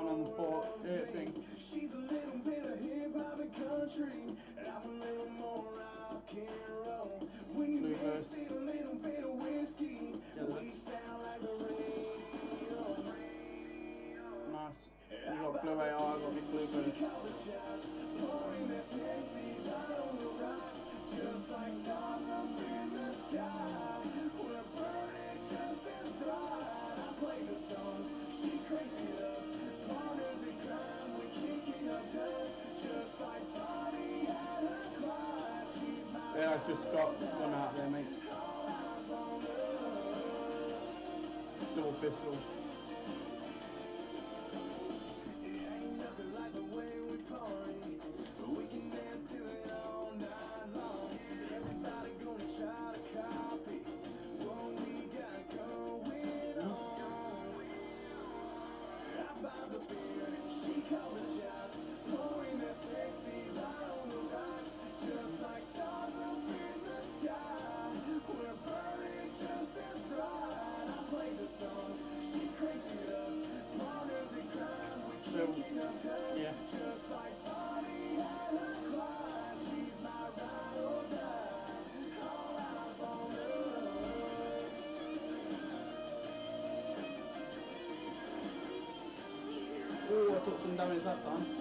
one on the sure floor. loves Here, me. thing. She's a little bit of hip hop and country. And I'm a little more rock and roll. When you in a little bit of whiskey, Yeah, we sound like the radio. Nice. You got blue AR, I got big blue She birds. called the shots, pouring that sexy light on the rocks, just like stars up in the sky. We're burning just as bright. I play the songs, she it Yeah, I just got one out there, mate. Double pistols. Some that time.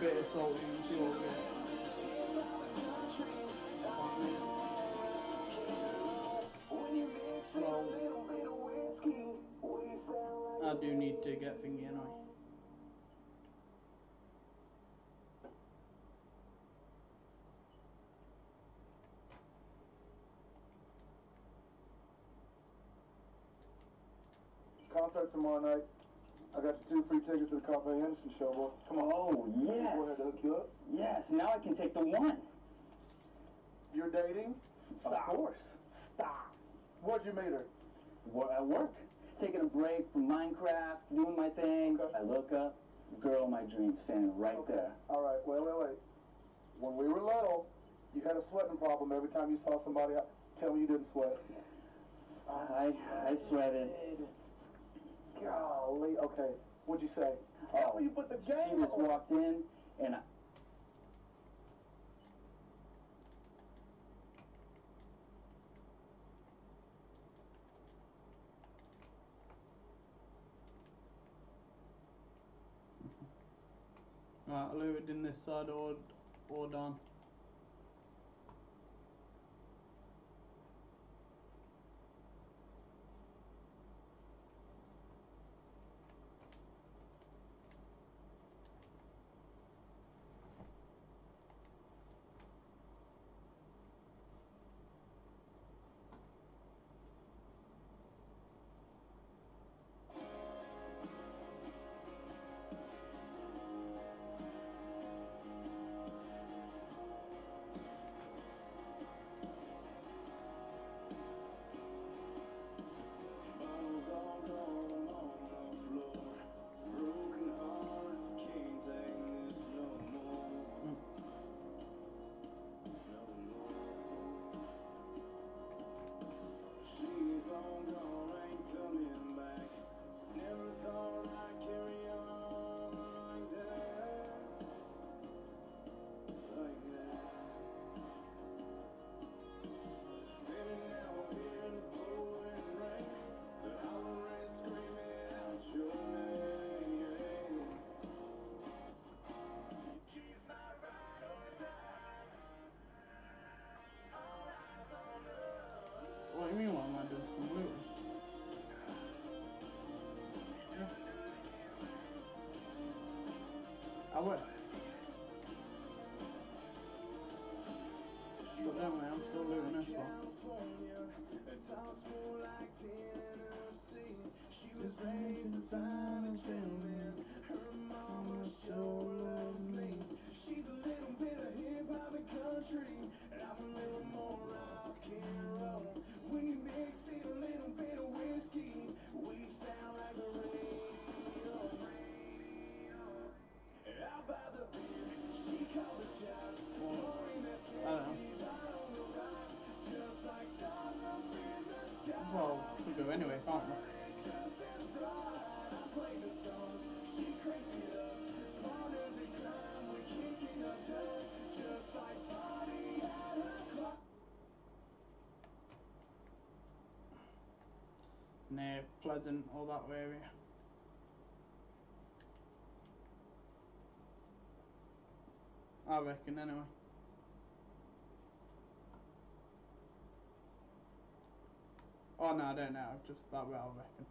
Like I do need to get thingy anyway. Concert tomorrow night. Two free tickets to the Carpe Anderson show, boy. Come on. Oh, Go ahead, yes. hook you up. Yes, now I can take the one. You're dating? Stop. Of course. Stop. Where'd you meet her? At work. Taking a break from Minecraft, doing my thing. Okay. I look up, girl my dream standing right there. All right, wait, wait, wait. When we were little, you had a sweating problem every time you saw somebody. out. Tell me you didn't sweat. I I sweated. Golly. Okay. What'd you say? Oh, Oh, you put the game She game just on. walked in and I, Right, I'll leave it in this side or or down. It Near Pleasant or that area. I reckon anyway. Oh no, I don't know. Just that way I reckon.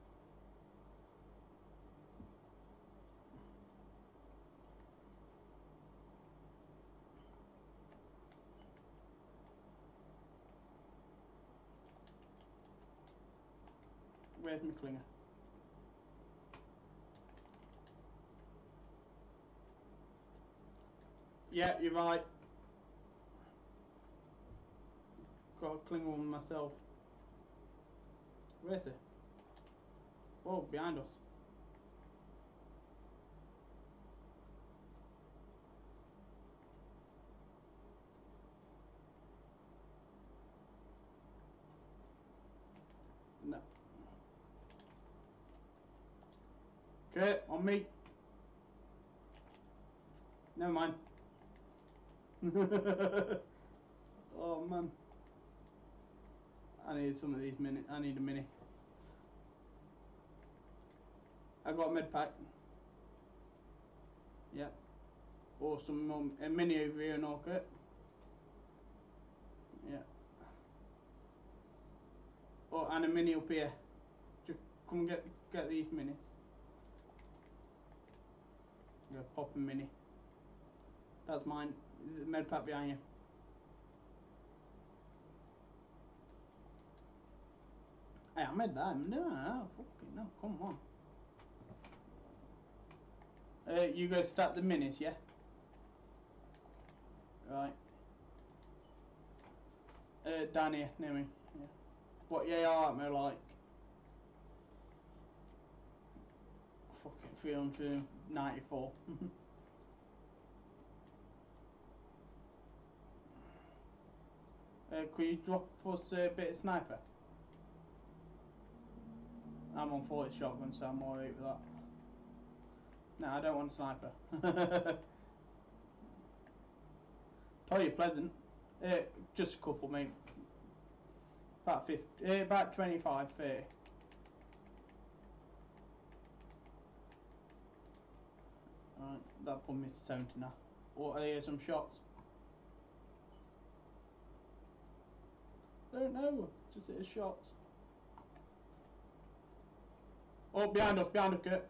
Where's my clinger? Yeah, you're right. Got a clinger on myself. Where's it? Oh, behind us. No. Okay, on me. Never mind. oh man. I need some of these mini. I need a mini. I got a med pack. Yeah. Or some um, a mini over here in Orchid. Yeah. Oh, and a mini up here. Just come get get these minis. Pop a mini. That's mine. Med pack behind you. Hey, I made that. No, fucking no. Come on. Uh, you go start the minis, yeah? Right. Uh, down here, near me. Yeah. What yeah, alright, me like. Fucking 394. uh, could you drop us a bit of sniper? I'm on 40 shotgun, so I'm alright with that. No, I don't want sniper. Tell you pleasant. Uh, just a couple, mate. About 50, uh, about 25, 30. Alright, that put me to 70 now. What are some shots? I don't know, just hit shots. Oh, behind us, behind us, Kurt.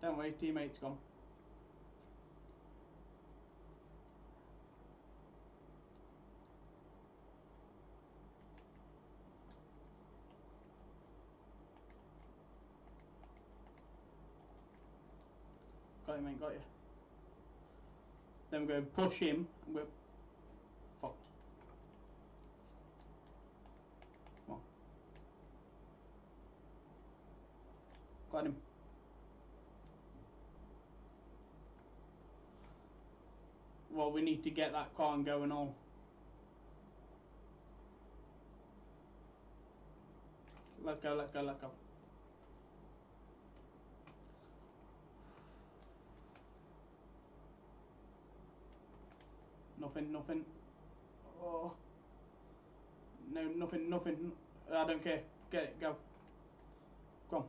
Don't worry, teammate's gone. Got you, got you. Then we're going to push him and we're. Fuck. Come on. Got him. Well, we need to get that car going on. Let's go, let's go, let's go. Nothing, nothing. Oh. No, nothing, nothing. I don't care. Get it, go. Go on.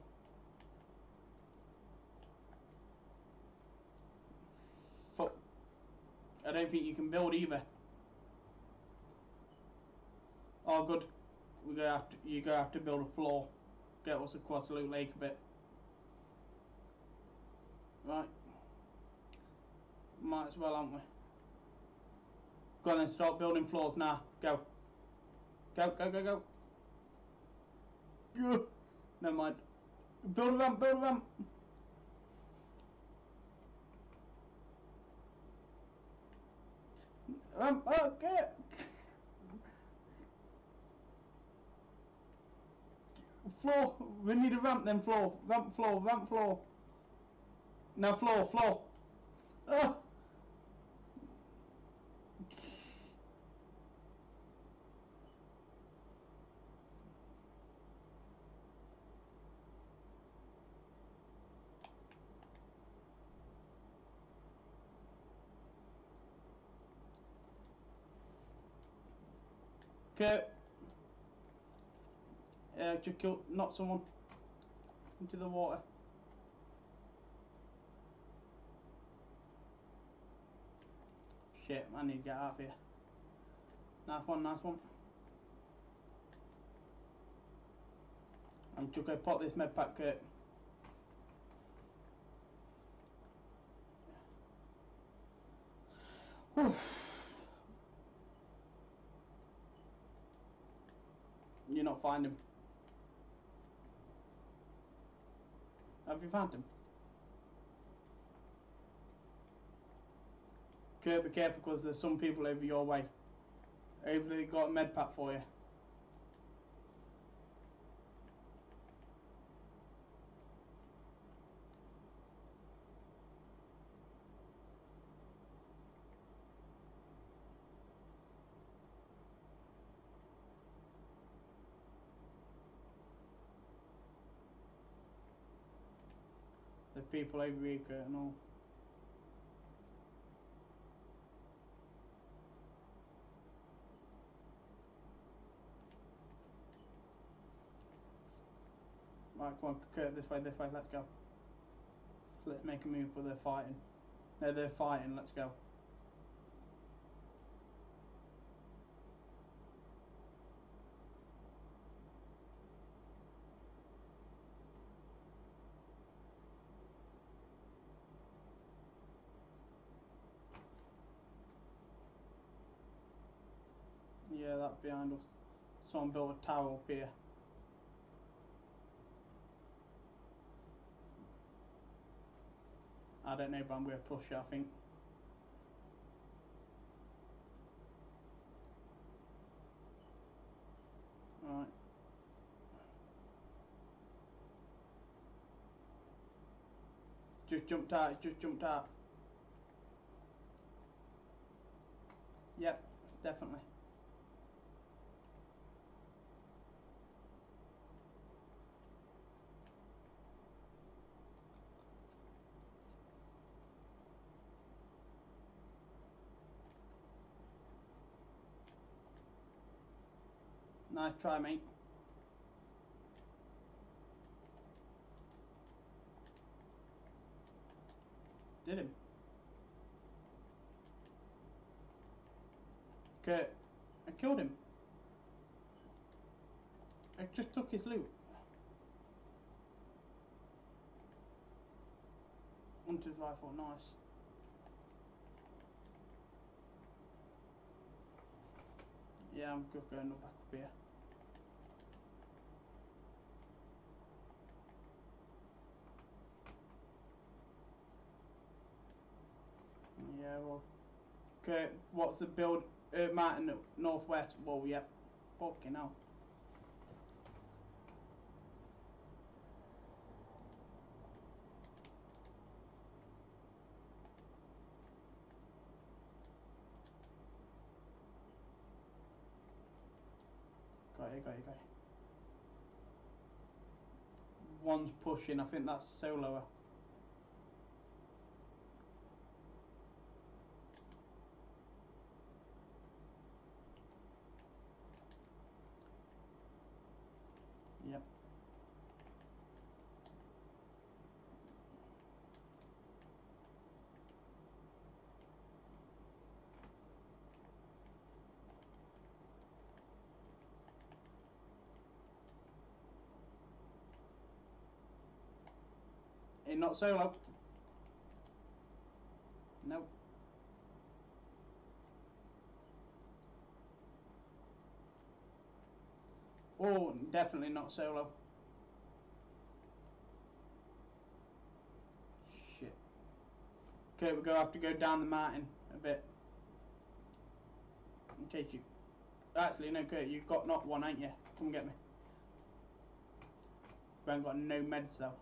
Fuck. I don't think you can build either. Oh, good. We're gonna have to. You're gonna have to build a floor. Get us across Loot Lake a bit. Right. Might as well, aren't we? Go on then, start building floors now. Go. Go, go, go, go. Go. Never mind. Build a ramp, build a ramp. Ramp, okay. Floor. We need a ramp then, floor. Ramp, floor, ramp, floor. Now floor, floor. Oh. Okay. Uh, just kill, knock someone into the water. Shit, I need to get out of here. Nice one, nice one. I'm just gonna pop this med pack, Kurt. Whew. Find him. Have you found him? Kurt, be careful because there's some people over your way. Over they got a med pack for you. People here, Kurt, and all. Right, come on, Kurt, this way, this way, let's go. Let's make a move, but they're fighting. No, they're fighting, let's go. That behind us. Someone built a tower up here. I don't know, but I'm going to push it, I think. Alright. Just jumped out, just jumped out. Yep, definitely. Nice try, mate. Did him. Okay, I killed him. I just took his loot. Hunter's rifle, nice. Yeah, I'm good going back up here. Yeah, well. Okay, what's the build? Uh, mountain northwest. Well, yep. Fucking hell. Got it, got it, got it. One's pushing, I think that's soloer. Yep. He not solo. Nope. Oh, definitely not solo. Shit. Okay, we're gonna have to go down the mountain a bit. In case you. Actually, no, Kurt, you've got not one, ain't you? Come get me. We haven't got no meds though.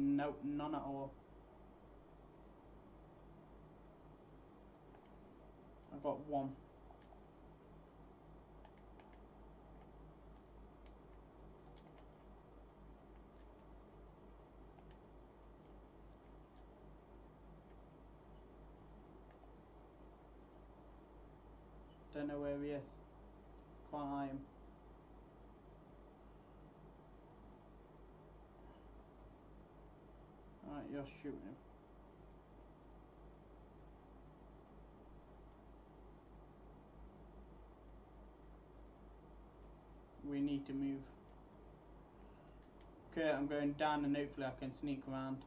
Nope, none at all. I've got one. Don't know where he is. Can't eye him. Alright, you're shooting him. We need to move. Okay, I'm going down and hopefully I can sneak around.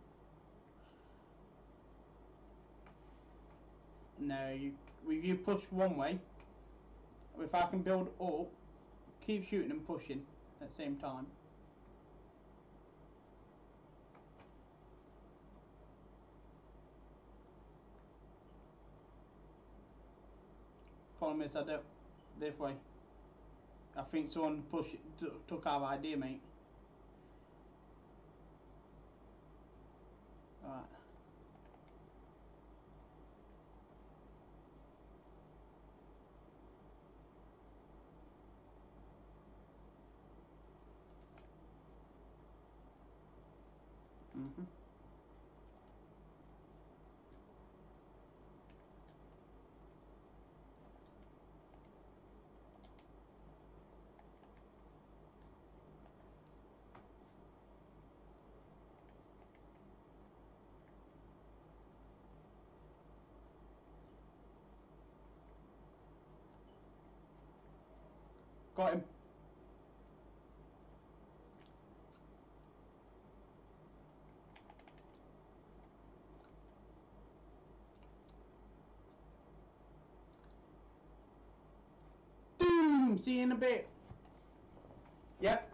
No, you you push one way. If I can build up, keep shooting and pushing at the same time. Problem is, I don't. This way. I think someone pushed took our idea, mate. Alright. Mhm. Got him. Boom! See you in a bit. Yep.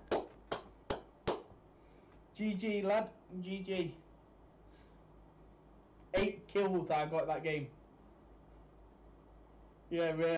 GG, lad. GG. Eight kills I got that game. Yeah, really.